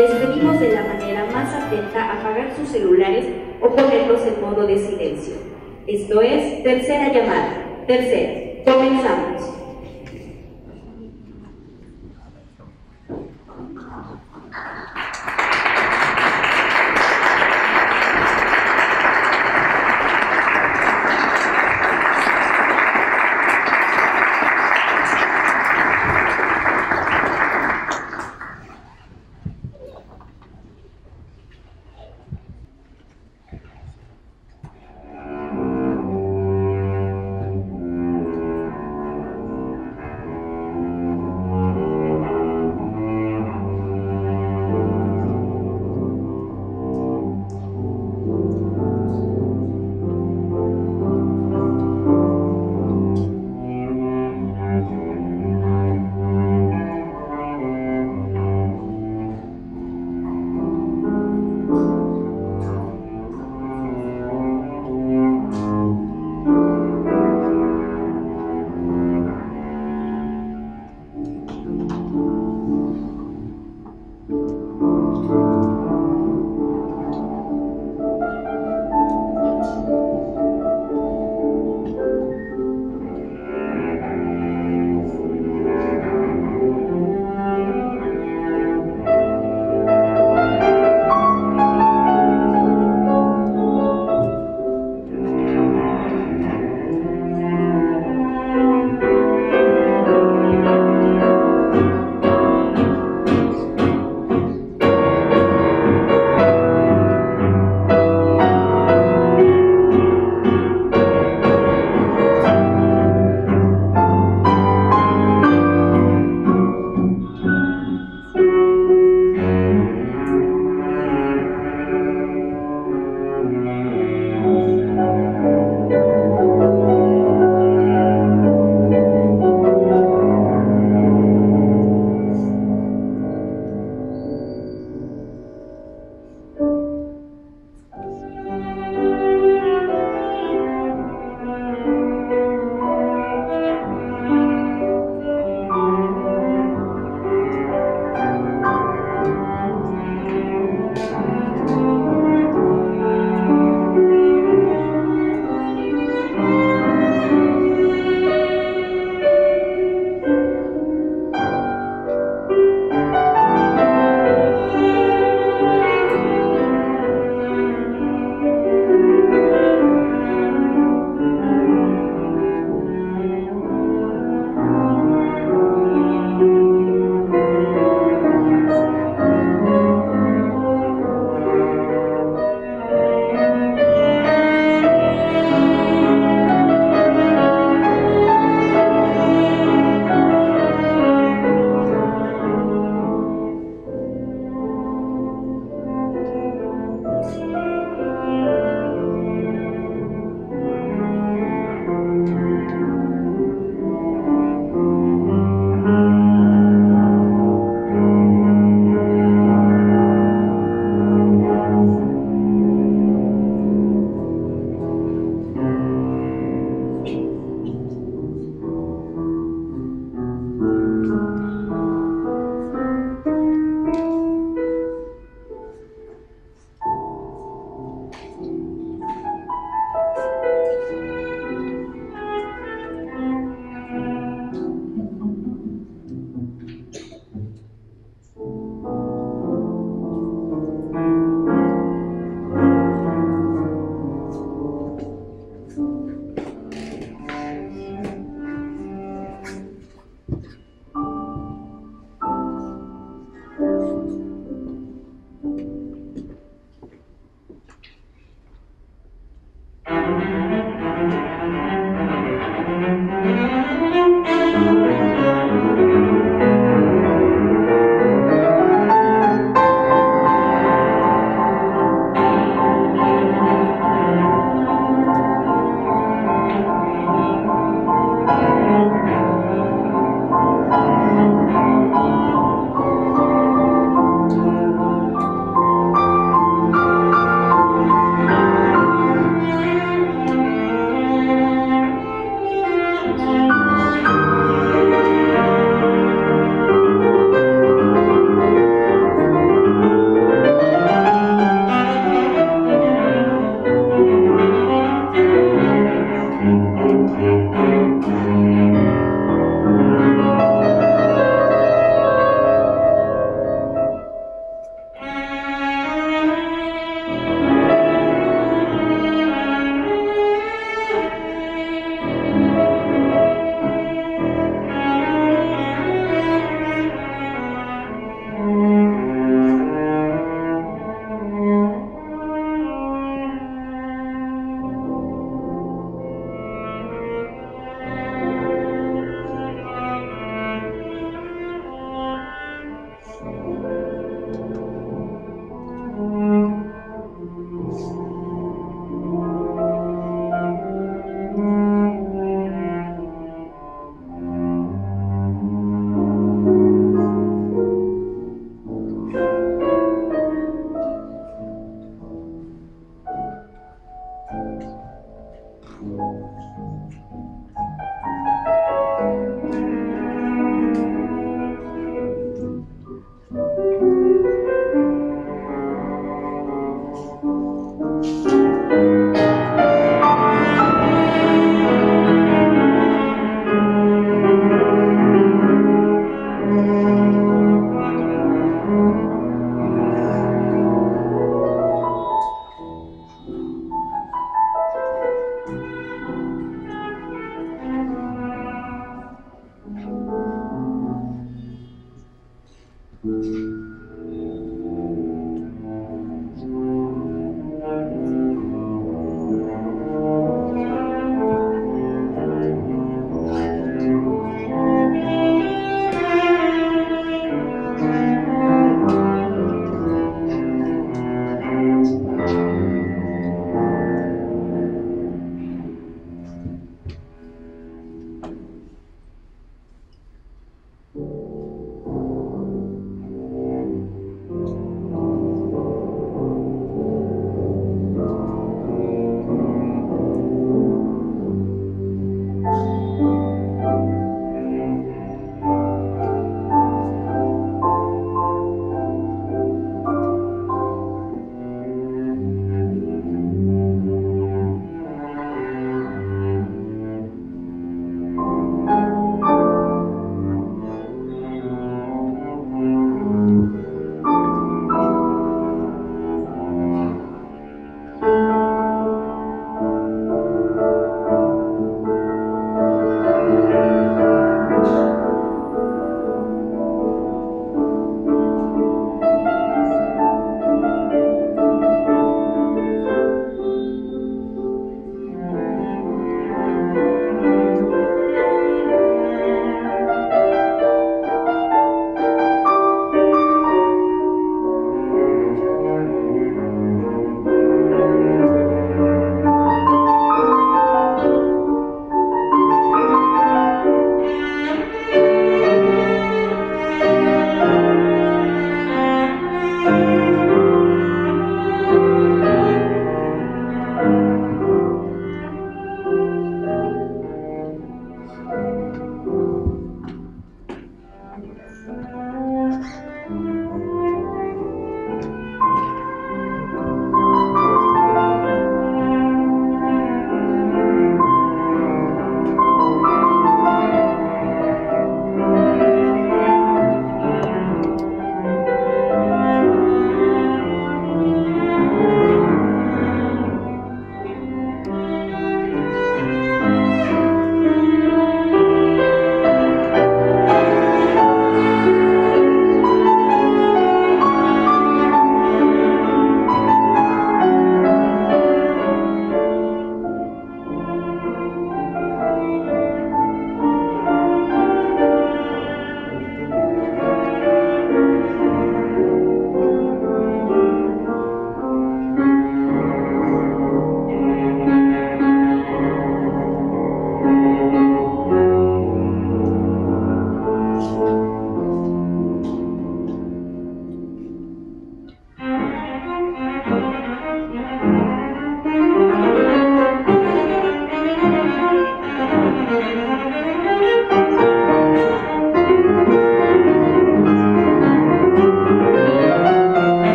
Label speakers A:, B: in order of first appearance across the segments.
A: les pedimos de la manera más atenta apagar sus celulares o ponerlos en modo de silencio. Esto es tercera llamada. Tercera. Comenzamos.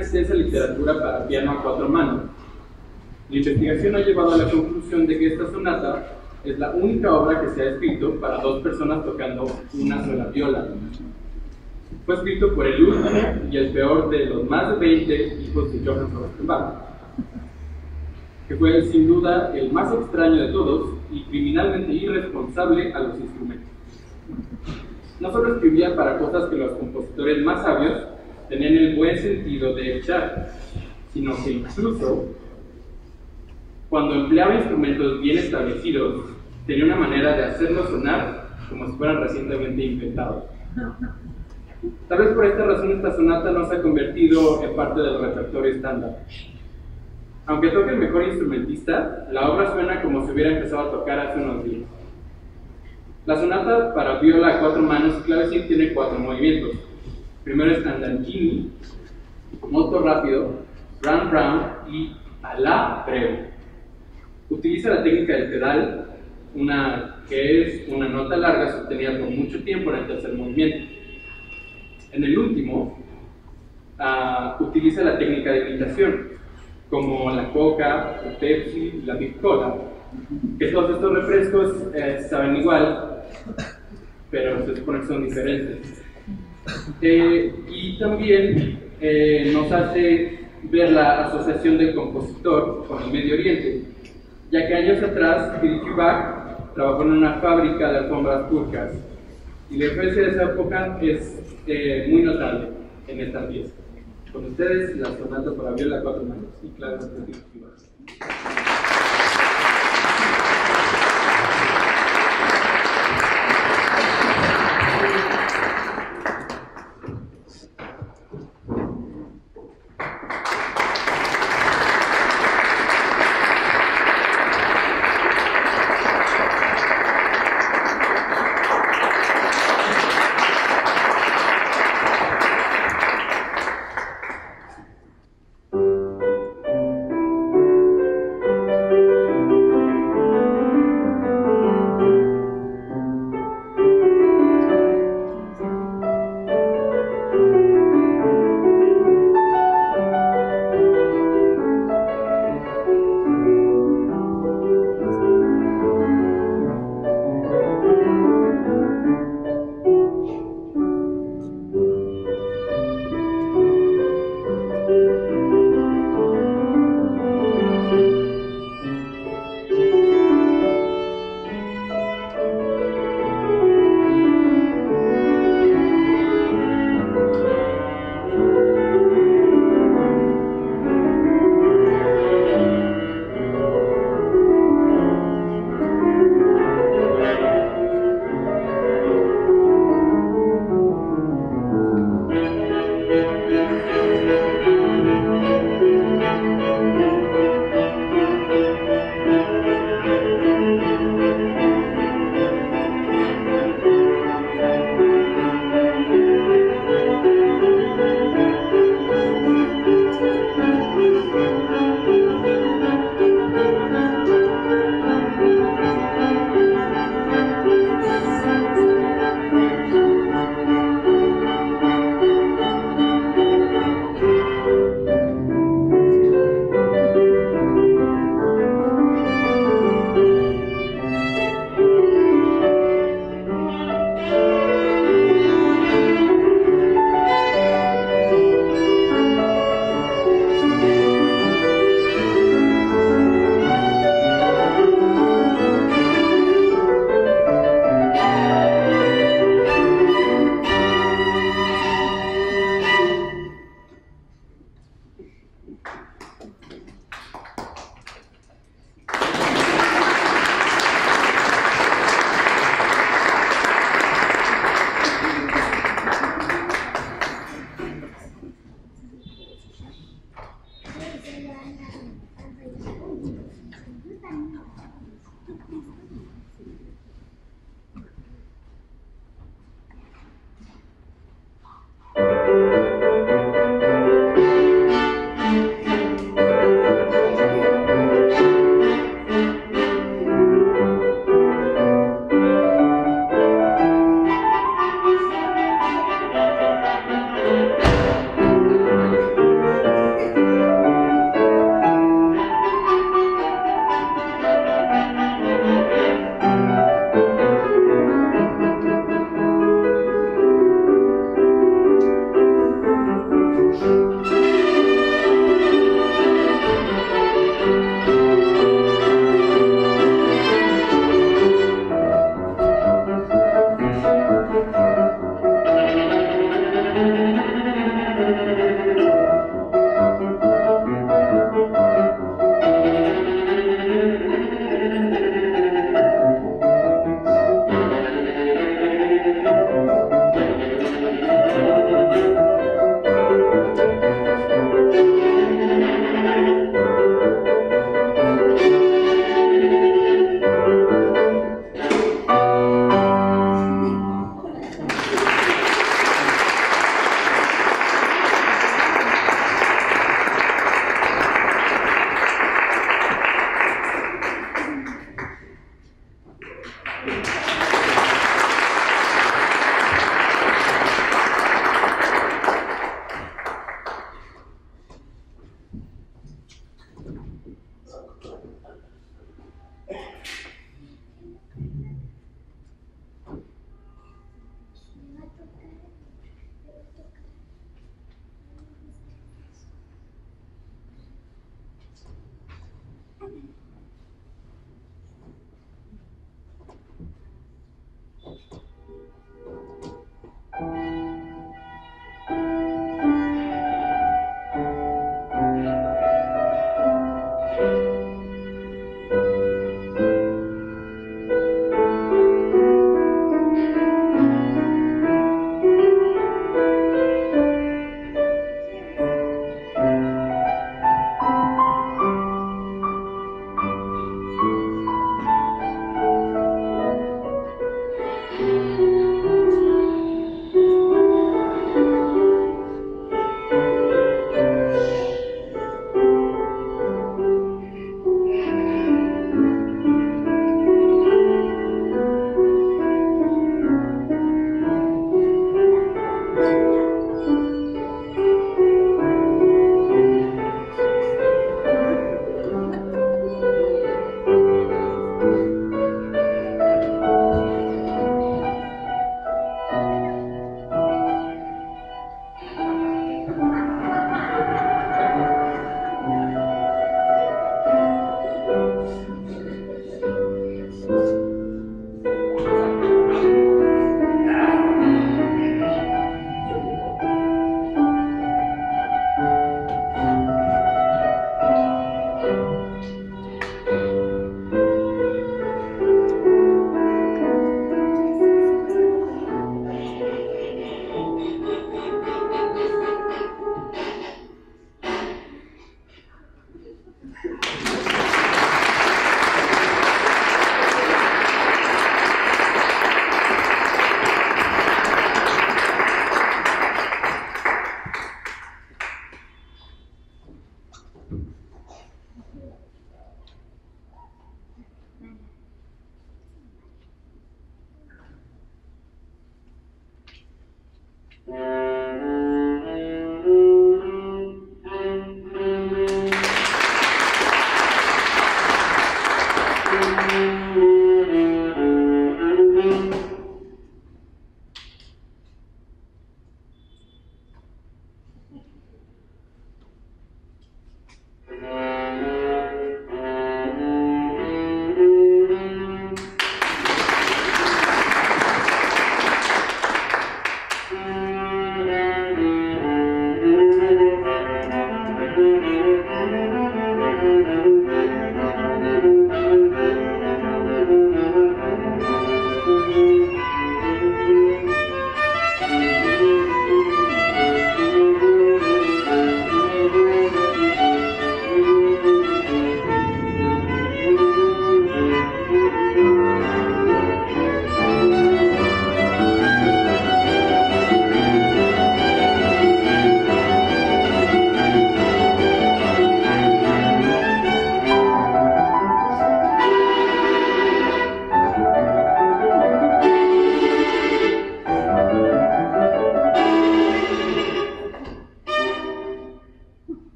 B: Extensa literatura para piano a cuatro manos, la investigación ha llevado a la conclusión de que esta sonata es la única obra que se ha escrito para dos personas tocando una sola viola. Fue escrito por el último y el peor de los más de 20 hijos de Johann Sebastian Bach, que fue sin duda el más extraño de todos y criminalmente irresponsable a los instrumentos. No solo escribía para cosas que los compositores más sabios tenían el buen sentido de echar, sino que incluso cuando empleaba instrumentos bien establecidos, tenía una manera de hacerlos sonar como si fueran recientemente inventados. Tal vez por esta razón esta sonata no se ha convertido en parte del repertorio estándar. Aunque toque el mejor instrumentista, la obra suena como si hubiera empezado a tocar hace unos días. La sonata para viola a cuatro manos y clavecín tiene cuatro movimientos. Primero es andantini, moto rápido, round round y ala breve. Utiliza la técnica del pedal, una, que es una nota larga sostenida por mucho tiempo en el tercer movimiento. En el último, uh, utiliza la técnica de imitación, como la Coca, la Pepsi, la Big Cola, que todos estos refrescos eh, saben igual, pero se supone que son diferentes. Eh, y también eh, nos hace ver la asociación del compositor con el Medio Oriente, ya que años atrás Philip Bach trabajó en una fábrica de alfombras turcas y la influencia de esa época es eh, muy notable en esta pieza. Con ustedes, la sonata para viola cuatro manos y claro,